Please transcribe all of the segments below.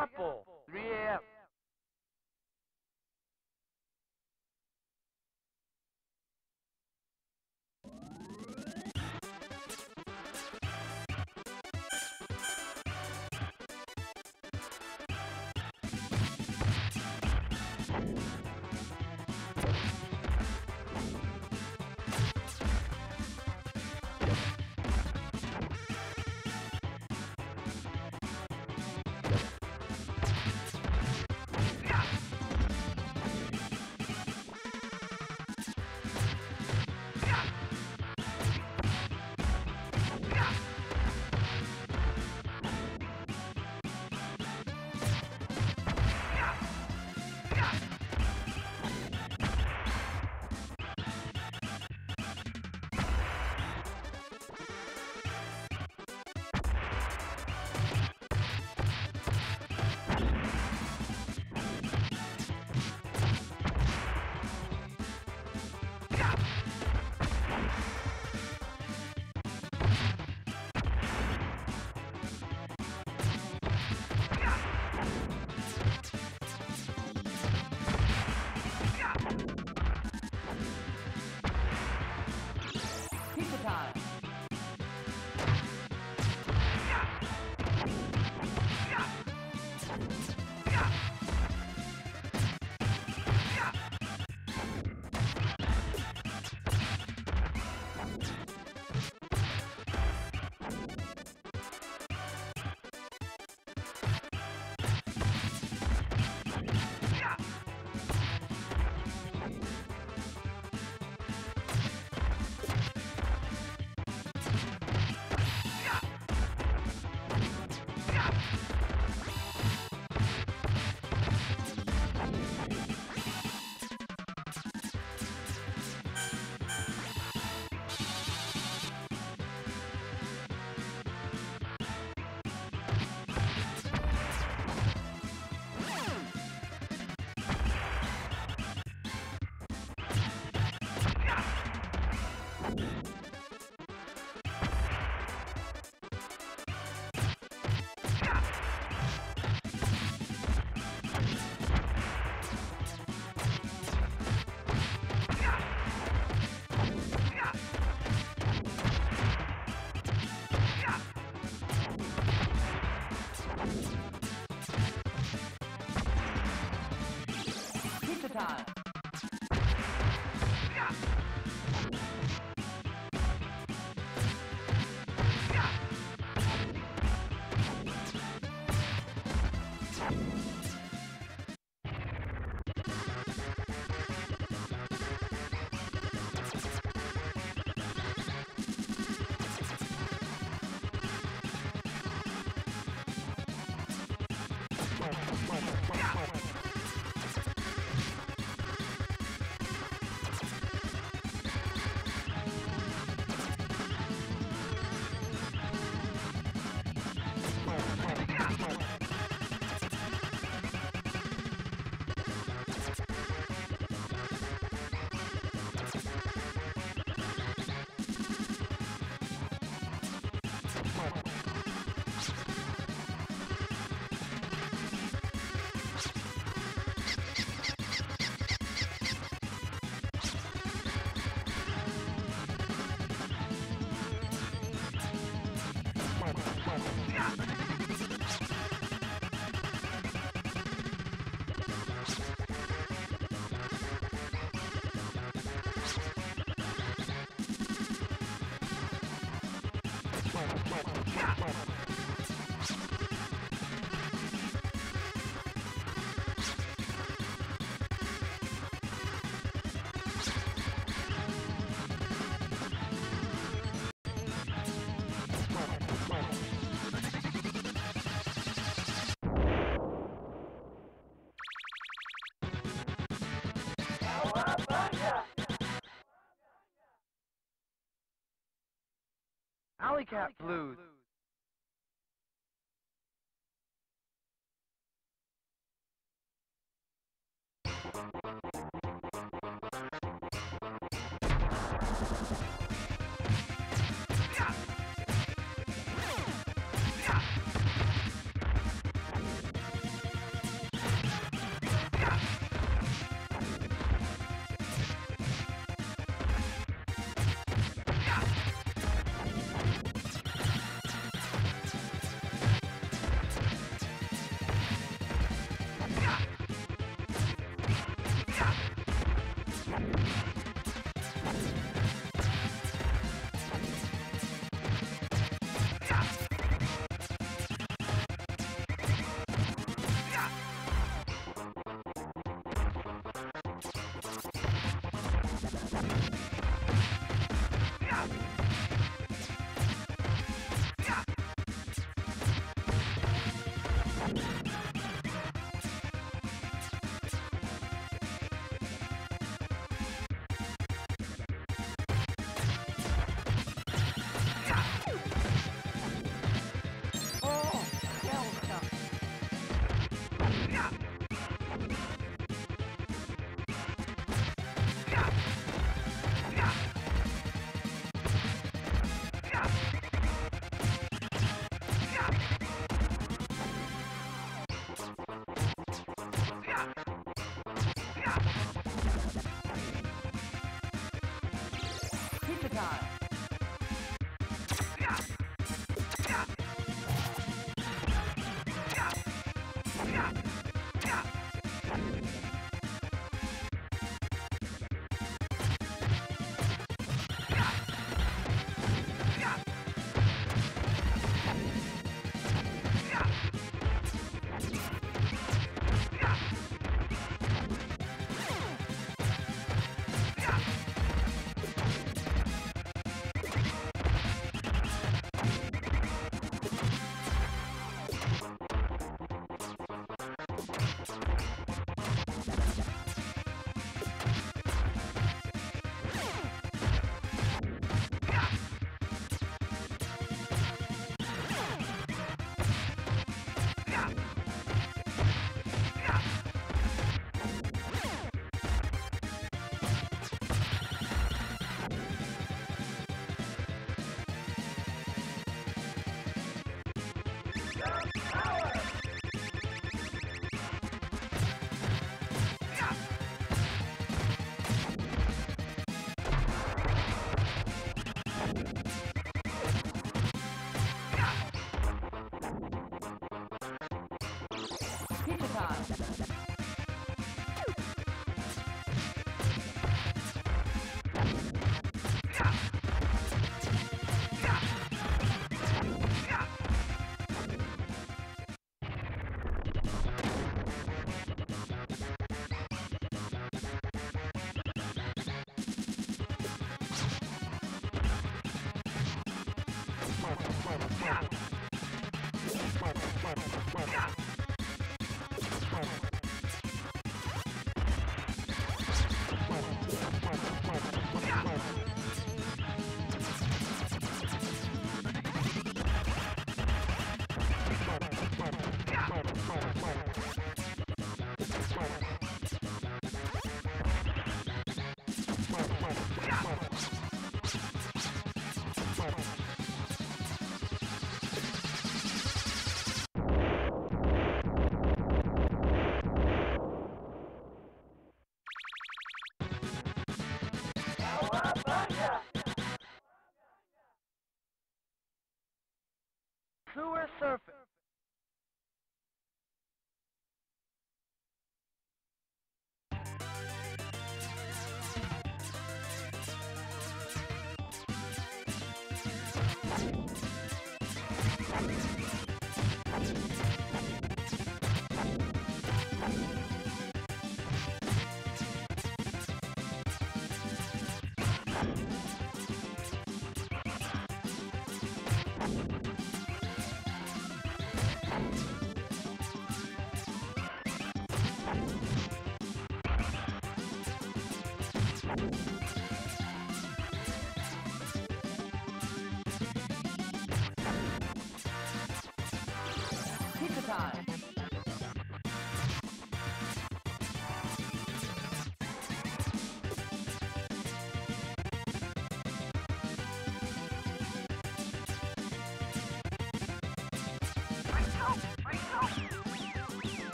Apple, Alley Cat Blues.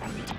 Oh, Delta.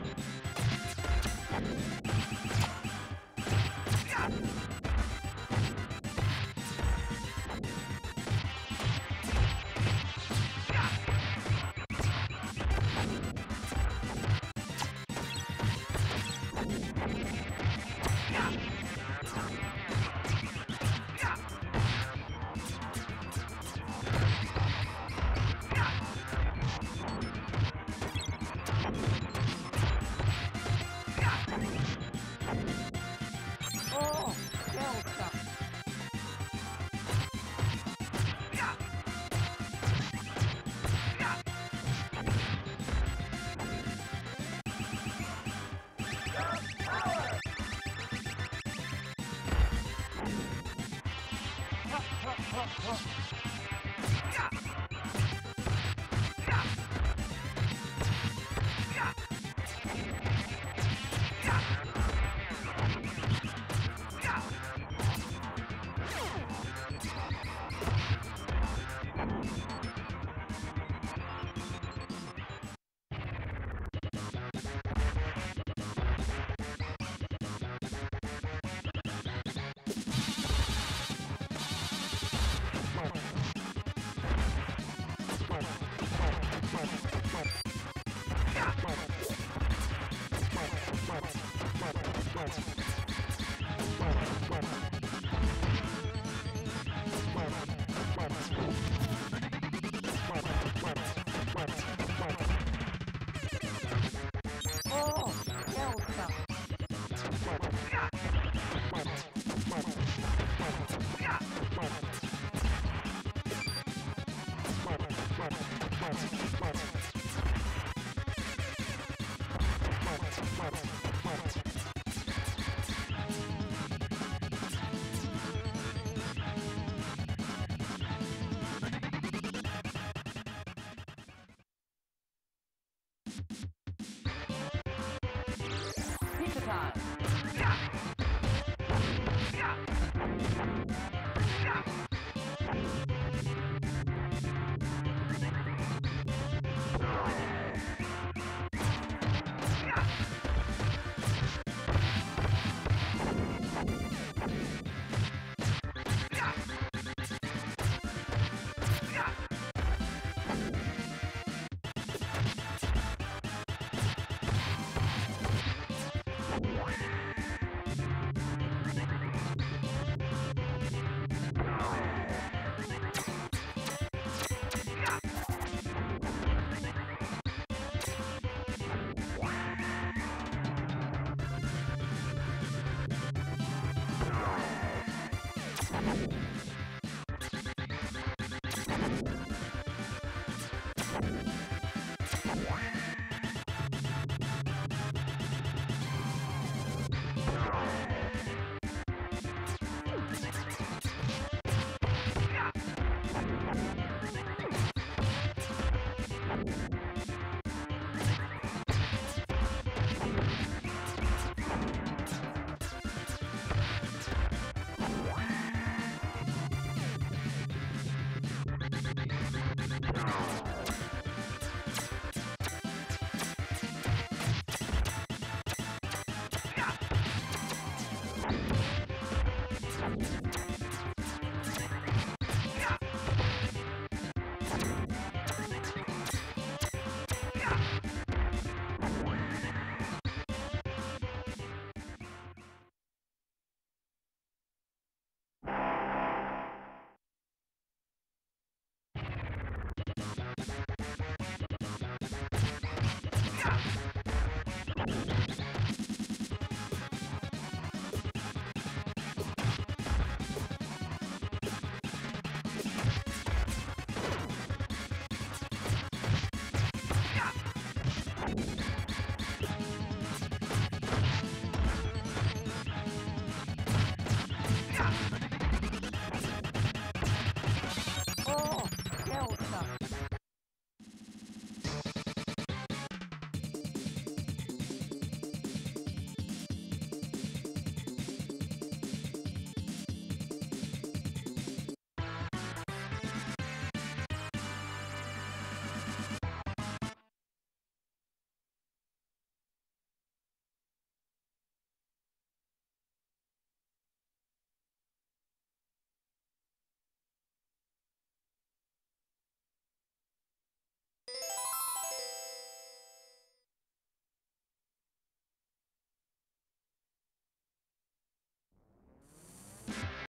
Oh,